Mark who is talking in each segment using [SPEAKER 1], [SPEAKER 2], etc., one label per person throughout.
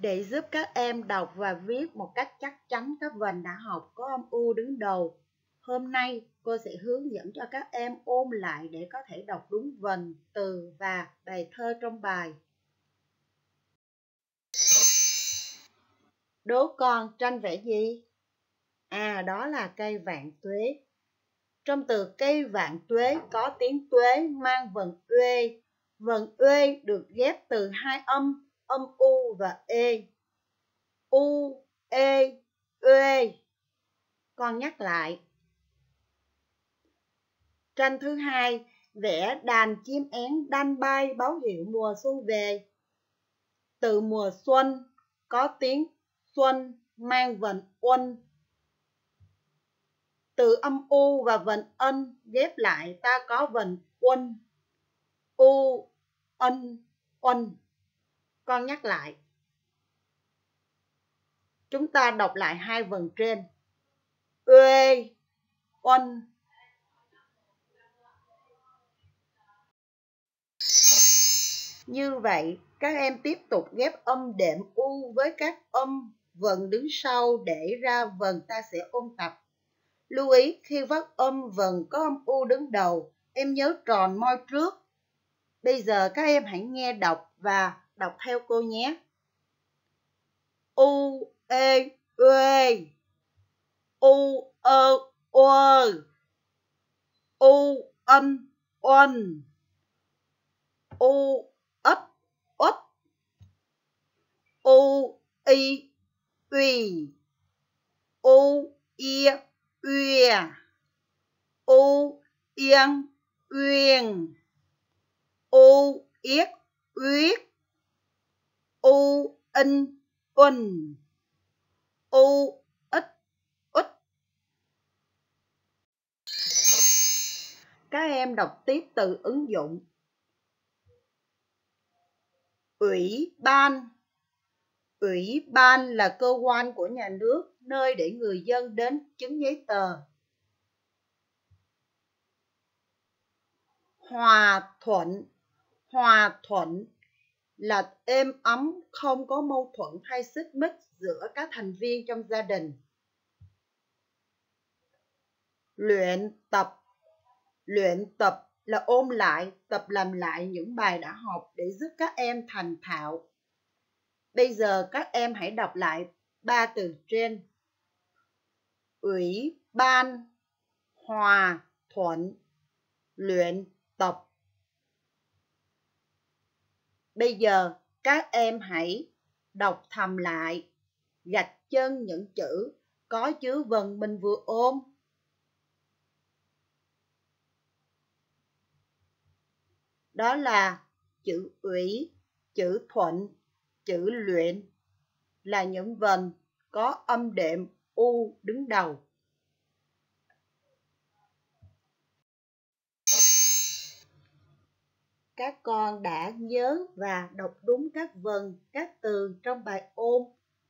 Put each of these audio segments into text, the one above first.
[SPEAKER 1] Để giúp các em đọc và viết một cách chắc chắn các vần đã học có âm u đứng đầu, hôm nay cô sẽ hướng dẫn cho các em ôn lại để có thể đọc đúng vần, từ và bài thơ trong bài. Đố con tranh vẽ gì? À, đó là cây vạn tuế. Trong từ cây vạn tuế có tiếng tuế mang vần uê. Vần uê được ghép từ hai âm, âm u và e. U, e, e. Con nhắc lại. Tranh thứ hai, vẽ đàn chim én đan bay báo hiệu mùa xuân về. Từ mùa xuân có tiếng xuân mang vần uân từ âm u và vần ân ghép lại ta có vần uân u ân uân con nhắc lại. Chúng ta đọc lại hai vần trên. Uê uân như vậy các em tiếp tục ghép âm đệm u với các âm vần đứng sau để ra vần ta sẽ ôn tập. Lưu ý khi phát âm vần có âm U đứng đầu, em nhớ tròn môi trước. Bây giờ các em hãy nghe đọc và đọc theo cô nhé. U, E, u, U, Ơ, Ơ. U, Ân, n, U, Ất, Ất. U, Y, Uy. U, y uy u yên uyên u yết uyết u in un u ít út các em đọc tiếp từ ứng dụng. Ủy ban. Ủy ban là cơ quan của nhà nước, nơi để người dân đến chứng giấy tờ. Hòa thuận. Hòa thuận là êm ấm, không có mâu thuẫn hay xích mích giữa các thành viên trong gia đình. Luyện tập Luyện tập là ôm lại, tập làm lại những bài đã học để giúp các em thành thạo. Bây giờ các em hãy đọc lại ba từ trên ủy ban hòa thuận luyện tập bây giờ các em hãy đọc thầm lại, gạch chân những chữ có chứa vần mình vừa ôm đó là chữ ủy, chữ thuận, chữ luyện là những vần có âm đệm U đứng đầu. Các con đã nhớ và đọc đúng các vần, các từ trong bài ôn.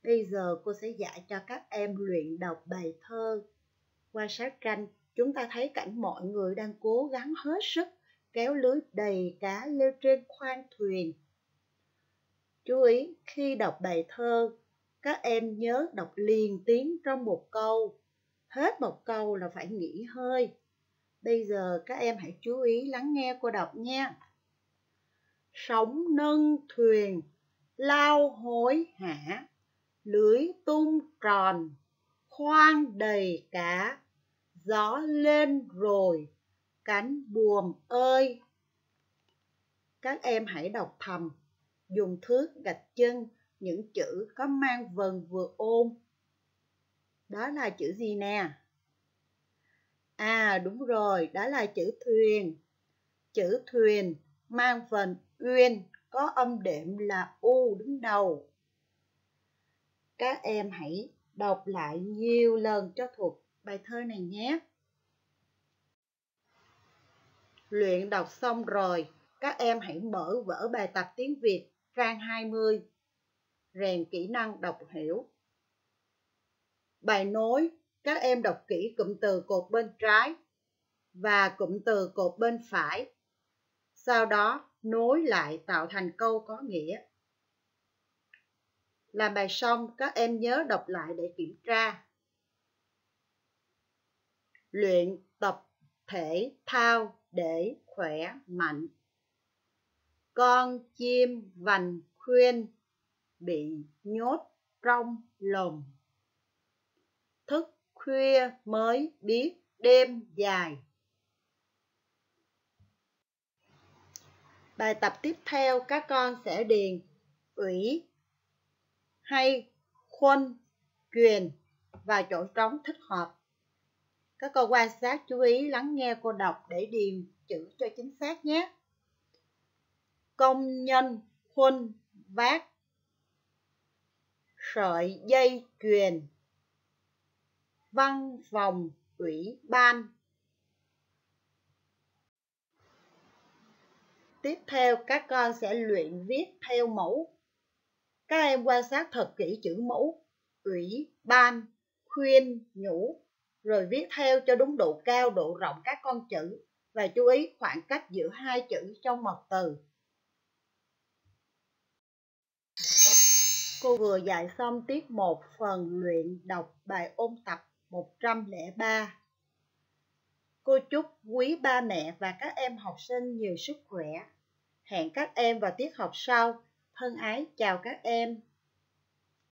[SPEAKER 1] Bây giờ cô sẽ dạy cho các em luyện đọc bài thơ. Qua sát tranh, chúng ta thấy cảnh mọi người đang cố gắng hết sức kéo lưới đầy cá leo trên khoang thuyền. Chú ý, khi đọc bài thơ, các em nhớ đọc liền tiếng trong một câu hết một câu là phải nghỉ hơi bây giờ các em hãy chú ý lắng nghe cô đọc nha sóng nâng thuyền lao hối hả lưới tung tròn khoang đầy cá gió lên rồi cánh buồm ơi các em hãy đọc thầm dùng thước gạch chân những chữ có mang vần vừa ôm. Đó là chữ gì nè? À đúng rồi, đó là chữ thuyền. Chữ thuyền mang vần uyên có âm đệm là u đứng đầu. Các em hãy đọc lại nhiều lần cho thuộc bài thơ này nhé. Luyện đọc xong rồi, các em hãy mở vở bài tập tiếng Việt trang 20 rèn kỹ năng đọc hiểu. Bài nối, các em đọc kỹ cụm từ cột bên trái và cụm từ cột bên phải. Sau đó nối lại tạo thành câu có nghĩa. Làm bài xong, các em nhớ đọc lại để kiểm tra. Luyện tập thể thao để khỏe mạnh. Con chim vành khuyên bị nhốt trong lồng. Thức khuya mới biết đêm dài. Bài tập tiếp theo, các con sẽ điền ủy hay khuân truyền vào chỗ trống thích hợp. Các con quan sát chú ý lắng nghe cô đọc để điền chữ cho chính xác nhé. Công nhân khuân vác sợi dây chuyền văn phòng ủy ban tiếp theo, các con sẽ luyện viết theo mẫu. Các em quan sát thật kỹ chữ mẫu. Ủy, ban, khuyên, nhủ. Rồi viết theo cho đúng độ cao, độ rộng các con chữ. Và chú ý khoảng cách giữa hai chữ trong mật từ. Cô vừa dạy xong tiết 1 phần luyện đọc bài ôn tập 103. Cô chúc quý ba mẹ và các em học sinh nhiều sức khỏe. Hẹn các em vào tiết học sau. Thân ái chào các em.